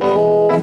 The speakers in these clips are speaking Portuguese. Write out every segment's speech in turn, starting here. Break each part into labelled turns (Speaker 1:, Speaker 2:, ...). Speaker 1: Rồi,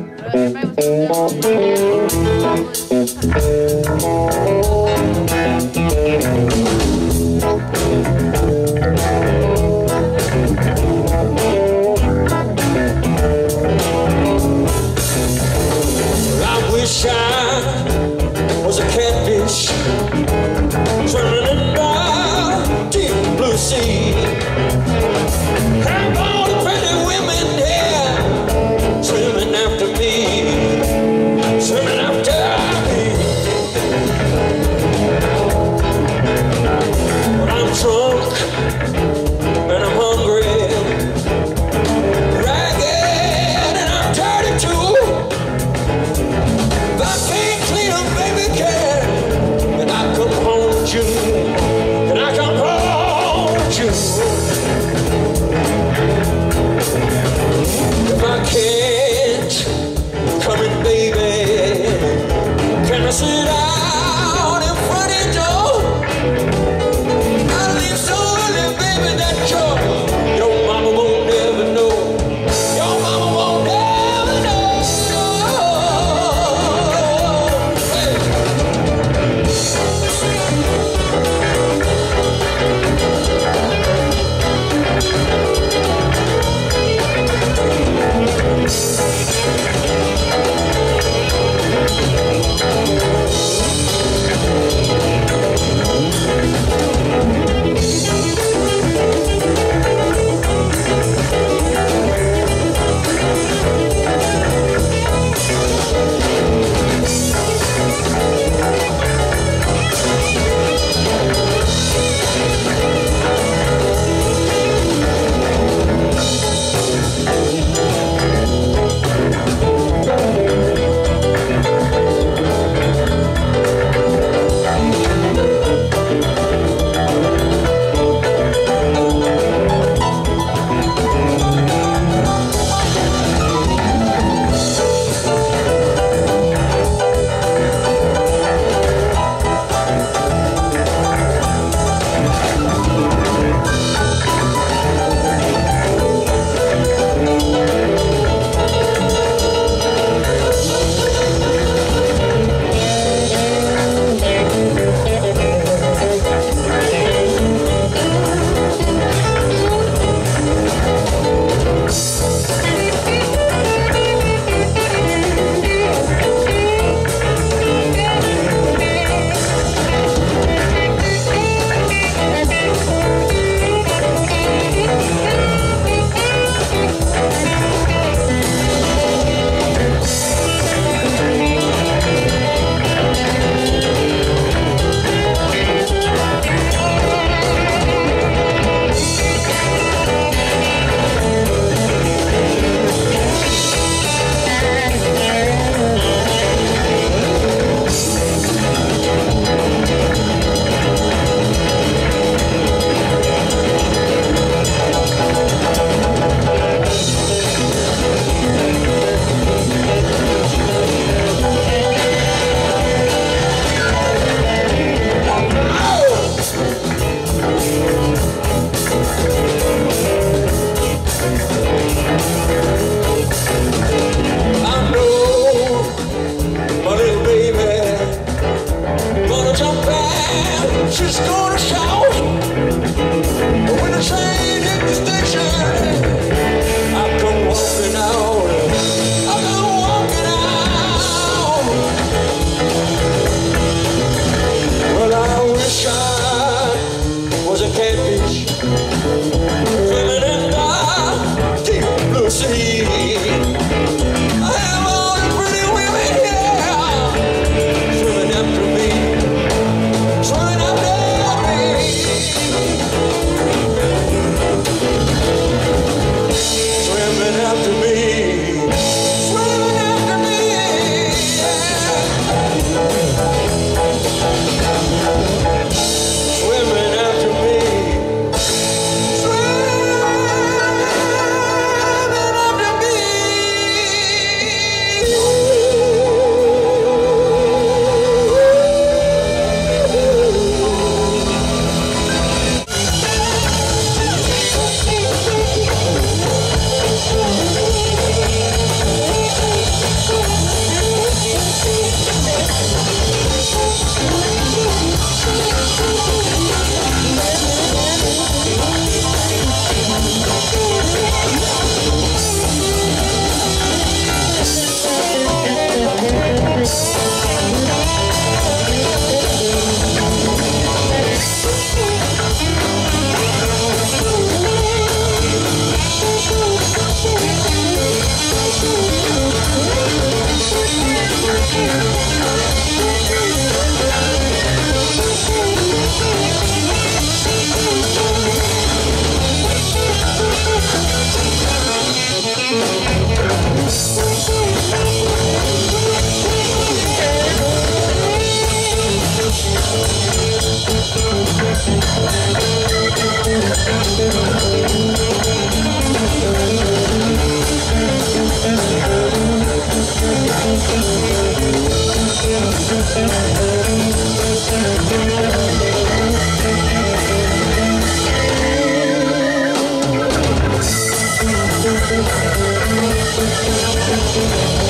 Speaker 1: Thank